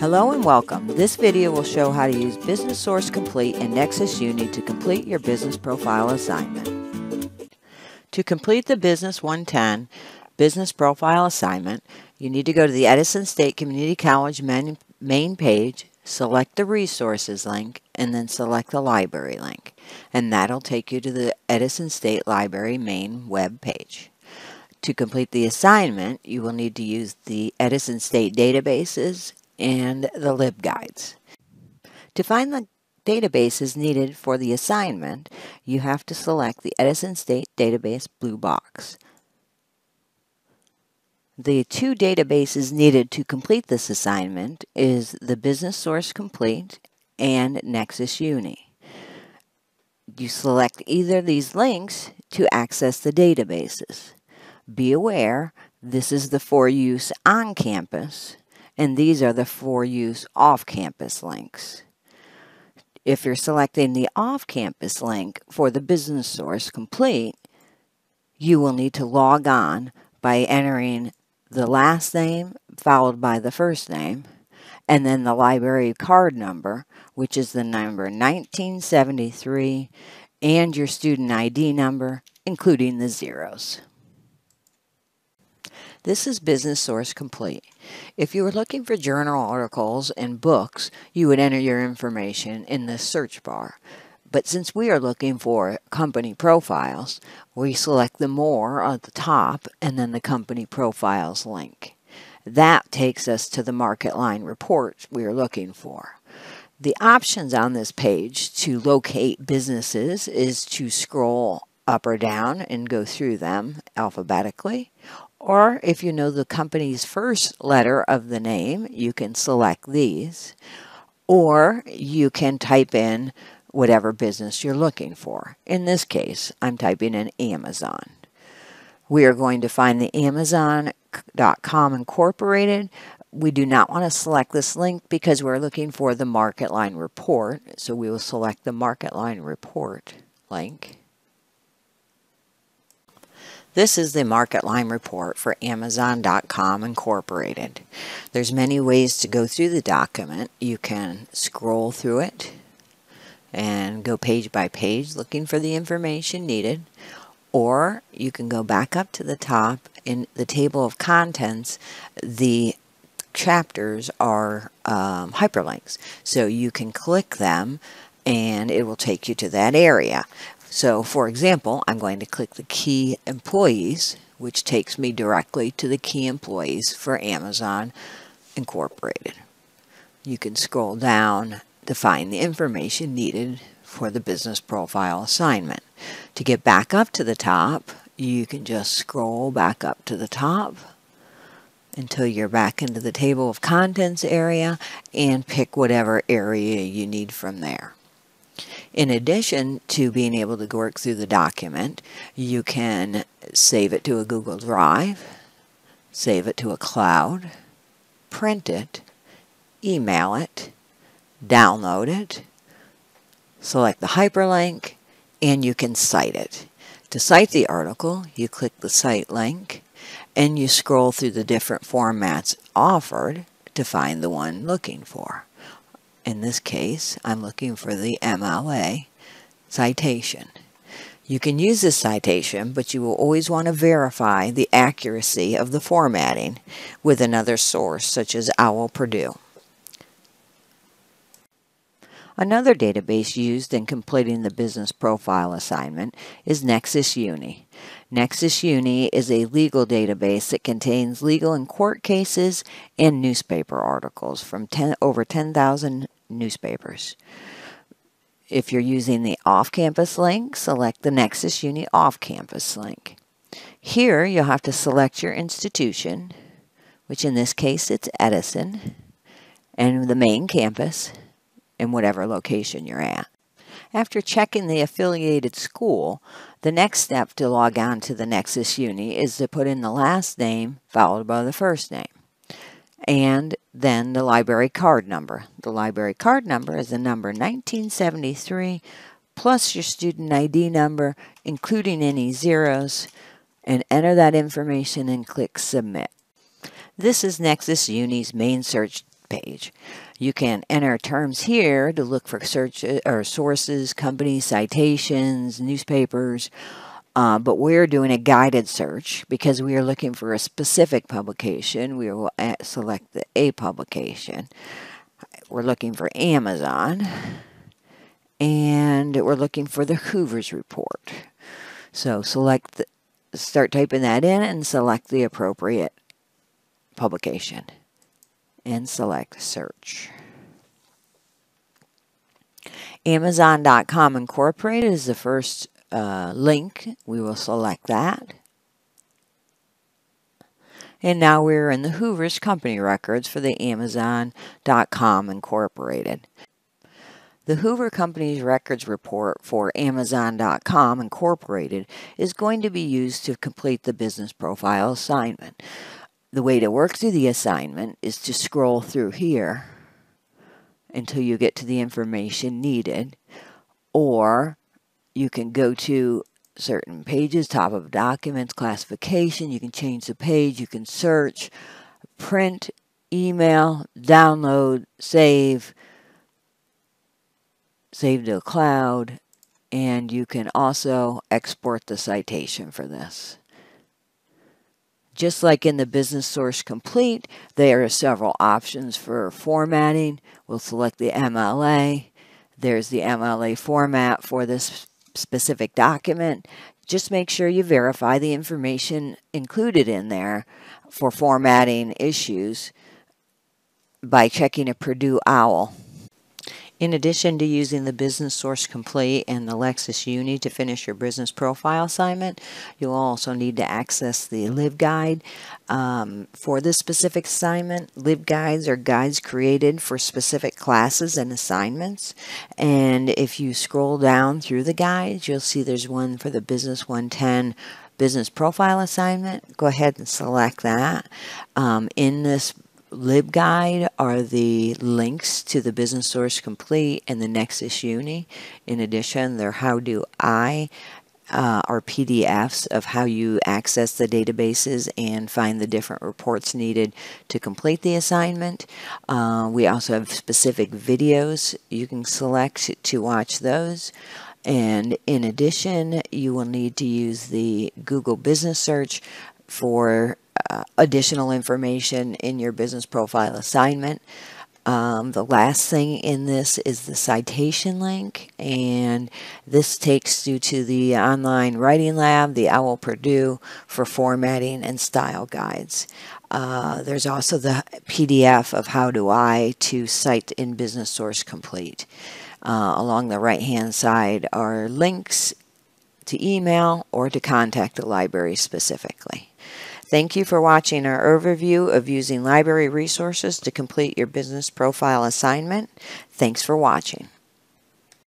Hello and welcome. This video will show how to use Business Source Complete and Nexis Uni to complete your business profile assignment. To complete the Business 110 business profile assignment, you need to go to the Edison State Community College main, main page, select the resources link, and then select the library link. And that'll take you to the Edison State Library main web page. To complete the assignment, you will need to use the Edison State databases and the LibGuides. To find the databases needed for the assignment, you have to select the Edison State Database blue box. The two databases needed to complete this assignment is the Business Source Complete and Nexis Uni. You select either of these links to access the databases. Be aware, this is the for use on campus, and these are the for use off campus links. If you're selecting the off campus link for the Business Source Complete, you will need to log on by entering the last name followed by the first name, and then the library card number, which is the number 1973, and your student ID number, including the zeros. This is Business Source Complete. If you were looking for journal articles and books, you would enter your information in the search bar. But since we are looking for company profiles, we select the More at the top and then the Company Profiles link. That takes us to the MarketLine report we are looking for. The options on this page to locate businesses is to scroll up or down and go through them alphabetically, or if you know the company's first letter of the name, you can select these. Or you can type in whatever business you're looking for. In this case, I'm typing in Amazon. We are going to find the Amazon.com Incorporated. We do not want to select this link because we're looking for the MarketLine report. So we will select the MarketLine report link. This is the MarketLine report for Amazon.com Incorporated. There's many ways to go through the document. You can scroll through it and go page by page looking for the information needed. Or you can go back up to the top in the table of contents. The chapters are um, hyperlinks. So you can click them and it will take you to that area. So for example, I'm going to click the key employees, which takes me directly to the key employees for Amazon Incorporated. You can scroll down to find the information needed for the business profile assignment. To get back up to the top, you can just scroll back up to the top until you're back into the table of contents area and pick whatever area you need from there. In addition to being able to work through the document, you can save it to a Google Drive, save it to a cloud, print it, email it, download it, select the hyperlink, and you can cite it. To cite the article, you click the cite link, and you scroll through the different formats offered to find the one looking for. In this case, I'm looking for the MLA citation. You can use this citation, but you will always want to verify the accuracy of the formatting with another source, such as OWL Purdue. Another database used in completing the business profile assignment is Nexis Uni. Nexis Uni is a legal database that contains legal and court cases and newspaper articles from 10, over 10,000 newspapers. If you're using the off-campus link, select the Nexis Uni off-campus link. Here, you'll have to select your institution, which in this case it's Edison, and the main campus in whatever location you're at. After checking the affiliated school, the next step to log on to the Nexis Uni is to put in the last name followed by the first name and then the library card number. The library card number is the number 1973 plus your student ID number, including any zeros, and enter that information and click Submit. This is Nexis Uni's main search page. You can enter terms here to look for search uh, or sources, companies, citations, newspapers, uh, but we're doing a guided search because we are looking for a specific publication. We will select the A publication. We're looking for Amazon and we're looking for the Hoover's report. So select the, start typing that in and select the appropriate publication and select search. Amazon.com Incorporated is the first uh, link. We will select that. And now we're in the Hoover's company records for the Amazon.com Incorporated. The Hoover Company's records report for Amazon.com Incorporated is going to be used to complete the business profile assignment. The way to work through the assignment is to scroll through here until you get to the information needed, or you can go to certain pages, top of documents, classification, you can change the page, you can search, print, email, download, save, save to a cloud, and you can also export the citation for this. Just like in the Business Source Complete, there are several options for formatting. We'll select the MLA. There's the MLA format for this specific document. Just make sure you verify the information included in there for formatting issues by checking a Purdue OWL. In addition to using the Business Source Complete and the Lexis Uni to finish your business profile assignment, you'll also need to access the LibGuide. Um, for this specific assignment, LibGuides are guides created for specific classes and assignments. And if you scroll down through the guides, you'll see there's one for the Business 110 business profile assignment. Go ahead and select that. Um, in this LibGuide are the links to the Business Source Complete and the Nexis Uni. In addition, they're How Do I uh, are PDFs of how you access the databases and find the different reports needed to complete the assignment. Uh, we also have specific videos you can select to watch those. And in addition, you will need to use the Google Business Search for uh, additional information in your business profile assignment. Um, the last thing in this is the citation link, and this takes you to the online writing lab, the OWL Purdue, for formatting and style guides. Uh, there's also the PDF of How Do I to cite in Business Source Complete. Uh, along the right hand side are links to email or to contact the library specifically. Thank you for watching our overview of using library resources to complete your business profile assignment. Thanks for watching.